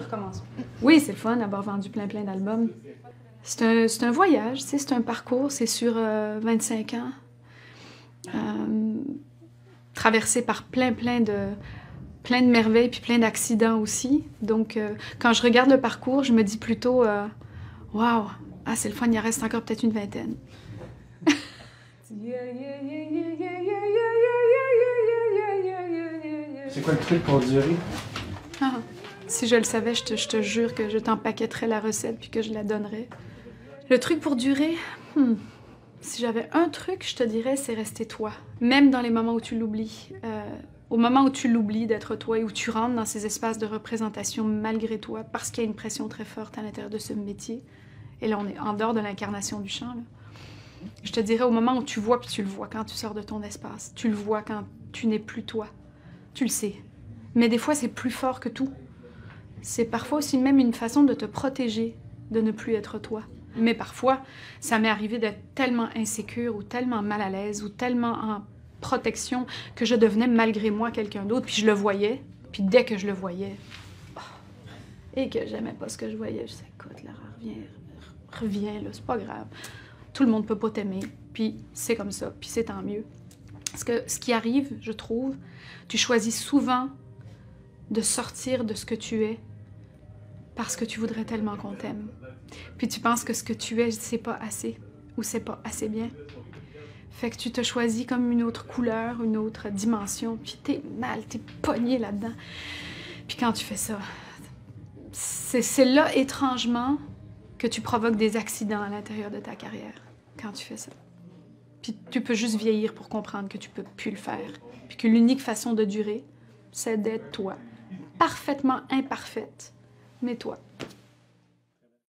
recommence. Oui, c'est le fun d'avoir vendu plein plein d'albums. C'est un, c'est un voyage, c'est un parcours, c'est sur euh, 25 ans. Euh, traversé par plein plein de plein de merveilles puis plein d'accidents aussi. Donc euh, quand je regarde le parcours, je me dis plutôt euh, waouh, ah c'est le fun, il en reste encore peut-être une vingtaine. C'est quoi le truc pour durer? Ah, si je le savais, je te, jure que je t'empaquetterais la recette puis que je la donnerais. Le truc pour durer, hmm, si j'avais un truc, je te dirais, c'est rester toi. Même dans les moments où tu l'oublies. Euh, au moment où tu l'oublies d'être toi et où tu rentres dans ces espaces de représentation malgré toi, parce qu'il y a une pression très forte à l'intérieur de ce métier. Et là, on est en dehors de l'incarnation du chant. Je te dirais au moment où tu vois, puis tu le vois quand tu sors de ton espace. Tu le vois quand tu n'es plus toi. Tu le sais. Mais des fois, c'est plus fort que tout. C'est parfois aussi même une façon de te protéger de ne plus être toi. Mais parfois, ça m'est arrivé d'être tellement insécure ou tellement mal à l'aise ou tellement en protection que je devenais malgré moi quelqu'un d'autre. Puis je le voyais. Puis dès que je le voyais, oh, et que j'aimais pas ce que je voyais, je disais, écoute, là, reviens, reviens, là, c'est pas grave. Tout le monde peut pas t'aimer. Puis c'est comme ça. Puis c'est tant mieux. Parce que ce qui arrive, je trouve, tu choisis souvent de sortir de ce que tu es parce que tu voudrais tellement qu'on t'aime. Puis tu penses que ce que tu es, c'est pas assez ou c'est pas assez bien. Fait que tu te choisis comme une autre couleur, une autre dimension, puis t'es mal, t'es pogné là-dedans. Puis quand tu fais ça, c'est là, étrangement, que tu provoques des accidents à l'intérieur de ta carrière, quand tu fais ça. Puis tu peux juste vieillir pour comprendre que tu peux plus le faire. Puis que l'unique façon de durer, c'est d'être toi. Parfaitement imparfaite, mais toi.